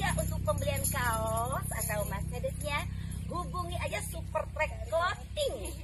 mudah untuk pembelian kaos atau merchandise-nya, hubungi aja Super Track Clothing.